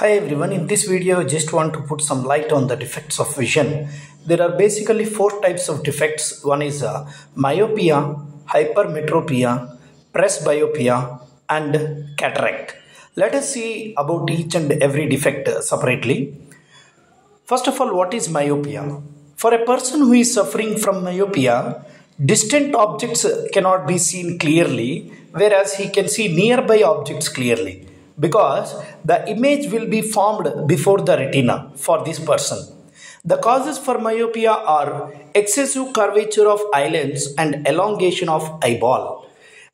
Hi everyone, in this video I just want to put some light on the defects of vision. There are basically four types of defects. One is uh, myopia, hypermetropia, presbyopia and cataract. Let us see about each and every defect uh, separately. First of all, what is myopia? For a person who is suffering from myopia, distant objects cannot be seen clearly whereas he can see nearby objects clearly because the image will be formed before the retina for this person. The causes for myopia are excessive curvature of eye lens and elongation of eyeball.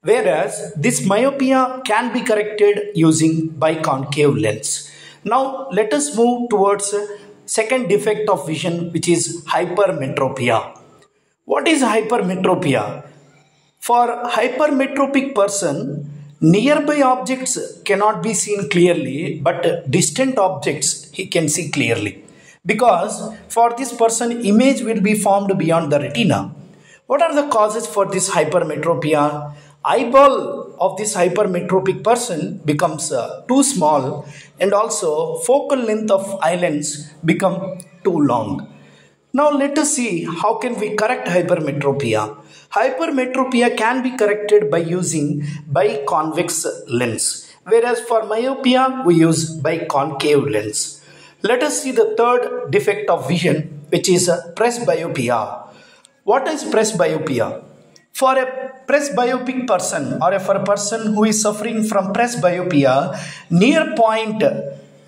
Whereas this myopia can be corrected using biconcave lens. Now let us move towards second defect of vision which is hypermetropia. What is hypermetropia? For hypermetropic person, Nearby objects cannot be seen clearly, but distant objects he can see clearly. Because for this person, image will be formed beyond the retina. What are the causes for this hypermetropia? Eyeball of this hypermetropic person becomes uh, too small and also focal length of eye lens become too long. Now let us see how can we correct hypermetropia. Hypermetropia can be corrected by using biconvex lens whereas for myopia we use biconcave lens. Let us see the third defect of vision which is presbyopia. What is presbyopia? For a presbyopic person or for a person who is suffering from presbyopia, near point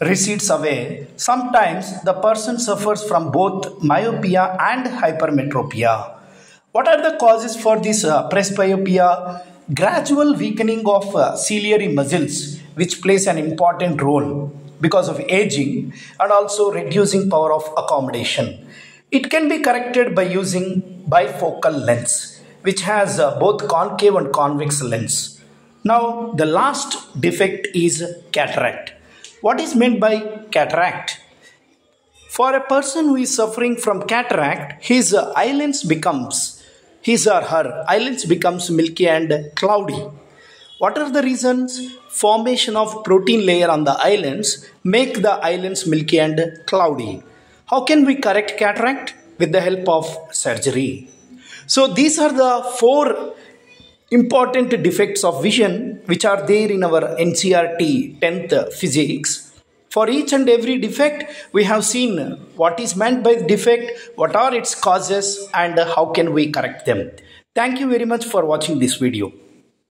recedes away, sometimes the person suffers from both myopia and hypermetropia. What are the causes for this uh, presbyopia? Gradual weakening of uh, ciliary muscles, which plays an important role because of aging and also reducing power of accommodation. It can be corrected by using bifocal lens, which has uh, both concave and convex lens. Now, the last defect is cataract. What is meant by cataract? For a person who is suffering from cataract, his eye lens becomes, his or her eye lens becomes milky and cloudy. What are the reasons? Formation of protein layer on the eye lens make the eye lens milky and cloudy. How can we correct cataract? With the help of surgery. So these are the four important defects of vision which are there in our NCERT 10th physics. For each and every defect, we have seen what is meant by defect, what are its causes and how can we correct them. Thank you very much for watching this video.